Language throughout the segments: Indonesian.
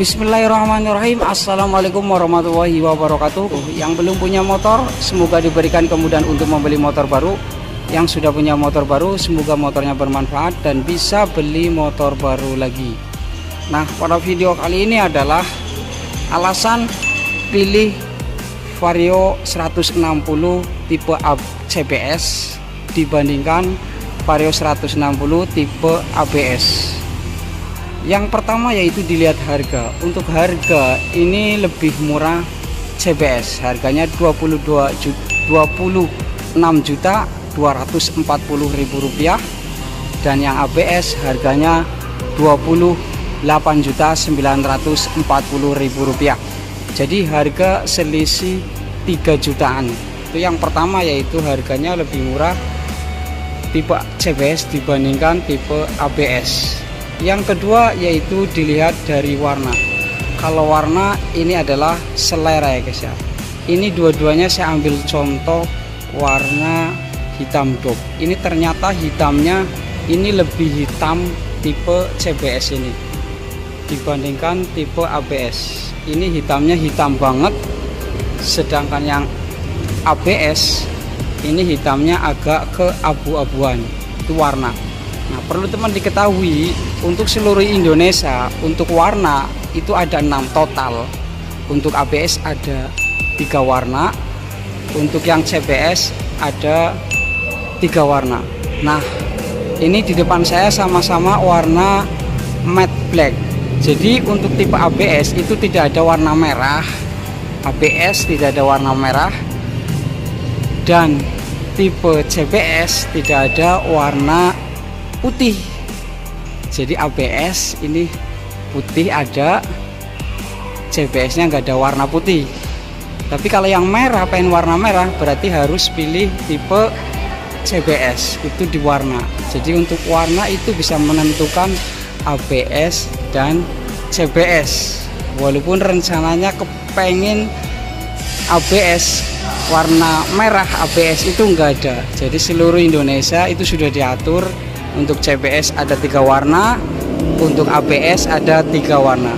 Bismillahirrahmanirrahim. Assalamualaikum warahmatullahi wabarakatuh. Yang belum punya motor Semoga diberikan kemudahan untuk membeli motor baru. Yang sudah punya motor baru Semoga motornya bermanfaat Dan bisa beli motor baru lagi. Nah pada video kali ini adalah Alasan pilih Vario 160 tipe CBS Dibandingkan Vario 160 tipe ABS yang pertama yaitu dilihat harga. Untuk harga ini lebih murah CBS harganya 22 juta 26 juta 240 ribu rupiah. Dan yang ABS harganya 28 juta 940 ribu rupiah. Jadi harga selisih 3 jutaan. Itu yang pertama yaitu harganya lebih murah tipe CBS dibandingkan tipe ABS yang kedua yaitu dilihat dari warna. Kalau warna ini adalah selera ya guys ya. Ini dua-duanya saya ambil contoh warna hitam dop ini ternyata hitamnya ini lebih hitam tipe CBS ini dibandingkan tipe ABS ini hitamnya hitam banget sedangkan yang ABS ini hitamnya agak ke abu-abuan. Itu warna. Nah, perlu teman diketahui untuk seluruh Indonesia untuk warna itu ada enam total. Untuk ABS ada tiga warna, untuk yang CBS ada tiga warna. Nah, ini di depan saya sama-sama warna matte black. Jadi untuk tipe ABS itu tidak ada warna merah. ABS tidak ada warna merah. Dan tipe CBS tidak ada warna putih jadi ABS ini putih ada CBS nya nggak ada warna putih. Tapi kalau yang merah pengen warna merah berarti harus pilih tipe CBS itu di warna. Jadi untuk warna itu bisa menentukan ABS dan CBS walaupun rencananya kepengen ABS warna merah ABS itu enggak ada. Jadi seluruh Indonesia itu sudah diatur untuk CBS ada tiga warna untuk ABS ada tiga warna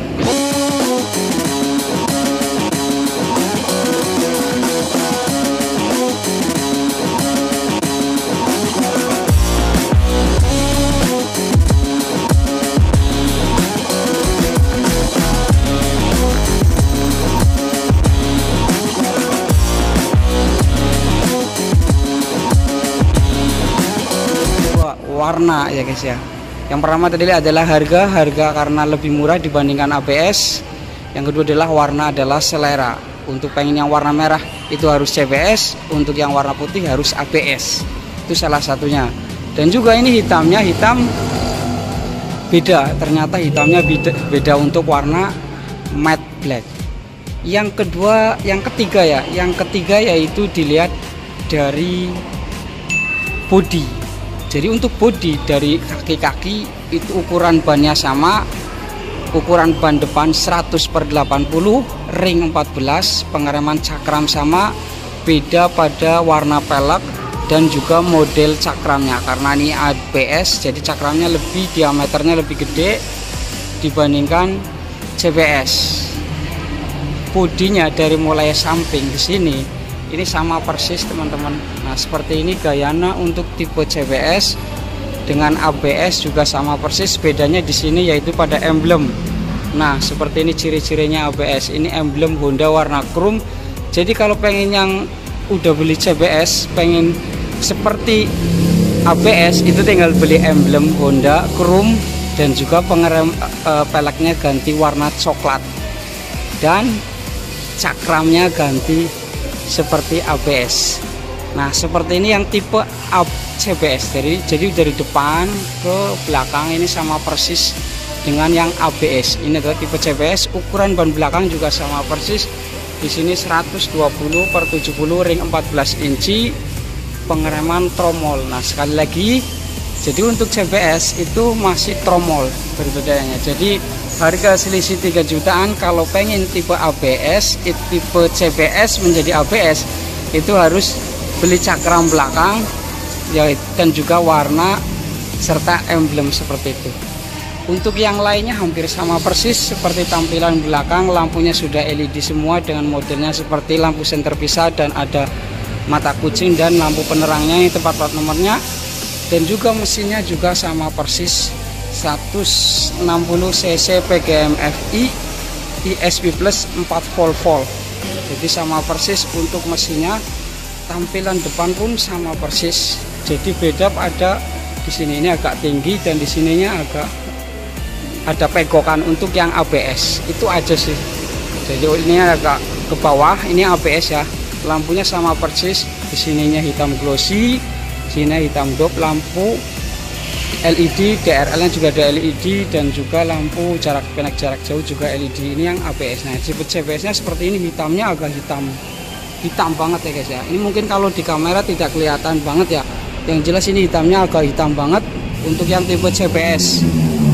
warna ya guys ya. Yang pertama tadi adalah harga harga karena lebih murah dibandingkan ABS yang kedua adalah warna adalah selera. Untuk pengen yang warna merah itu harus CBS untuk yang warna putih harus ABS itu salah satunya. Dan juga ini hitamnya hitam beda. Ternyata hitamnya beda, beda untuk warna matte black. Yang kedua yang ketiga ya. Yang ketiga yaitu dilihat dari body jadi untuk bodi dari kaki-kaki itu ukuran bannya sama. Ukuran ban depan 100 per 80 ring 14 pengereman cakram sama. Beda pada warna pelek dan juga model cakramnya karena ini ABS jadi cakramnya lebih diameternya lebih gede dibandingkan CBS bodinya dari mulai samping ke sini ini sama persis teman-teman. Nah seperti ini gayana untuk tipe CBS dengan ABS juga sama persis. Bedanya di sini yaitu pada emblem. Nah seperti ini ciri-cirinya ABS ini emblem Honda warna chrome. Jadi kalau pengen yang udah beli CBS pengen seperti ABS itu tinggal beli emblem Honda chrome dan juga pengerem e, peleknya ganti warna coklat. Dan cakramnya ganti seperti ABS Nah seperti ini yang tipe CBS jadi jadi dari depan ke belakang ini sama persis dengan yang ABS ini adalah tipe CBS ukuran ban belakang juga sama persis. Di sini 120 per 70 ring 14 inci pengereman tromol. Nah sekali lagi jadi untuk CBS itu masih tromol berbedanya. Jadi harga selisih 3 jutaan kalau pengen tipe ABS tipe CBS menjadi ABS itu harus beli cakram belakang ya dan juga warna serta emblem seperti itu. Untuk yang lainnya hampir sama persis seperti tampilan belakang lampunya sudah LED semua dengan modelnya seperti lampu senter pisah dan ada mata kucing dan lampu penerangnya ini tempat plat nomornya dan juga mesinnya juga sama persis 160 cc PGM FI ISP plus 4 volt volt. Jadi sama persis untuk mesinnya tampilan depan pun sama persis. Jadi beda pada di sini. Ini agak tinggi dan di sininya agak ada pegokan untuk yang ABS itu aja sih. Jadi ini agak ke bawah ini ABS ya. Lampunya sama persis di sininya hitam glossy sini hitam dop lampu LED DRL nya juga ada LED dan juga lampu jarak pendek jarak jauh juga LED ini yang ABS nah CBS nya seperti ini hitamnya agak hitam. Hitam banget ya guys ya. Ini mungkin kalau di kamera tidak kelihatan banget ya. Yang jelas ini hitamnya agak hitam banget untuk yang tipe CBS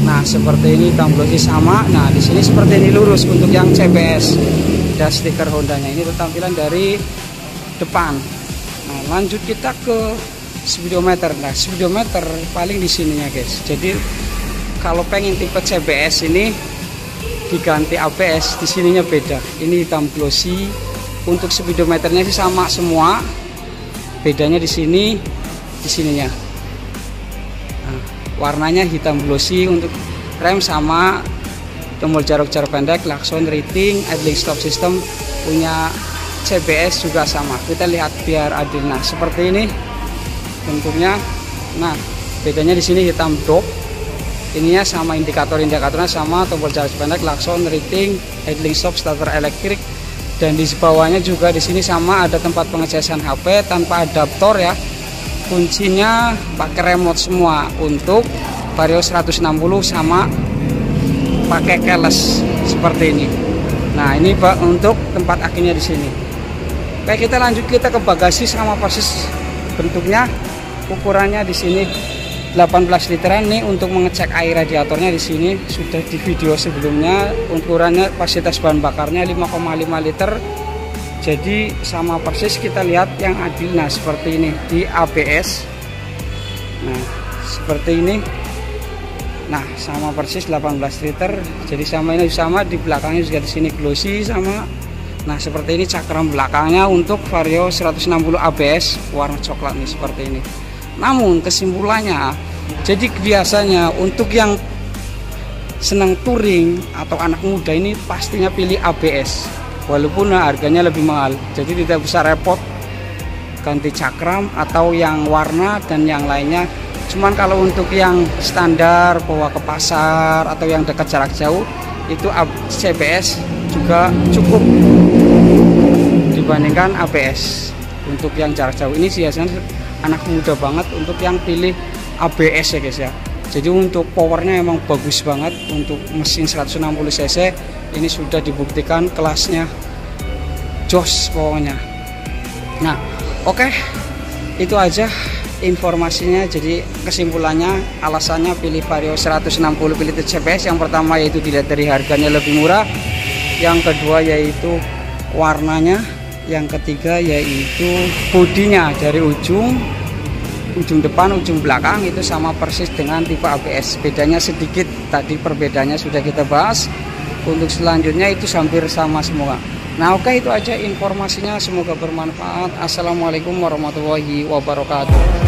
nah seperti ini glossy sama. Nah di sini seperti ini lurus untuk yang CBS ada stiker Hondanya. Ini tampilan dari depan. Nah lanjut kita ke speedometer. Nah speedometer paling di sininya guys. Jadi kalau pengen tipe CBS ini diganti ABS di sininya beda. Ini hitam glossy. Untuk speedometernya sih sama semua. Bedanya di sini di sininya. Nah, warnanya hitam glossy. Untuk rem sama tombol jarak-jarak pendek klakson rating idling stop system punya CBS juga sama. Kita lihat biar adil. Nah seperti ini bentuknya. Nah bedanya di sini hitam dop ininya sama indikator indikatornya sama tombol jarak pendek klakson rating idling stop starter elektrik dan di bawahnya juga di sini sama ada tempat pengecasan HP tanpa adaptor ya. Kuncinya pakai remote semua untuk Vario 160 sama pakai keles seperti ini. Nah ini Pak untuk tempat akhirnya di sini. Oke kita lanjut kita ke bagasi sama persis bentuknya ukurannya di sini 18 literan nih untuk mengecek air radiatornya di sini. Sudah di video sebelumnya ukurannya kapasitas bahan bakarnya 5,5 liter. Jadi sama persis kita lihat yang adil. Nah seperti ini di ABS nah seperti ini. Nah sama persis 18 liter. Jadi sama ini sama di belakangnya juga di sini glossy sama. Nah seperti ini cakram belakangnya untuk Vario 160 ABS warna coklat nih seperti ini namun kesimpulannya, jadi biasanya untuk yang senang touring atau anak muda ini pastinya pilih ABS. Walaupun harganya lebih mahal, jadi tidak bisa repot ganti cakram atau yang warna dan yang lainnya. Cuman kalau untuk yang standar bawa ke pasar atau yang dekat jarak jauh itu CBS juga cukup dibandingkan ABS untuk yang jarak jauh ini biasanya anak muda banget untuk yang pilih ABS ya guys ya. Jadi untuk powernya emang bagus banget untuk mesin 160 cc. Ini sudah dibuktikan kelasnya jos pokoknya. Nah oke. Okay. itu aja informasinya. Jadi kesimpulannya alasannya pilih Vario 160 pilih TCPS yang pertama yaitu dilihat dari harganya lebih murah. Yang kedua yaitu warnanya yang ketiga yaitu bodinya dari ujung ujung depan ujung belakang itu sama persis dengan tipe ABS bedanya sedikit tadi perbedaannya sudah kita bahas. Untuk selanjutnya itu hampir sama semua. Nah oke itu aja informasinya. Semoga bermanfaat. Assalamualaikum warahmatullahi wabarakatuh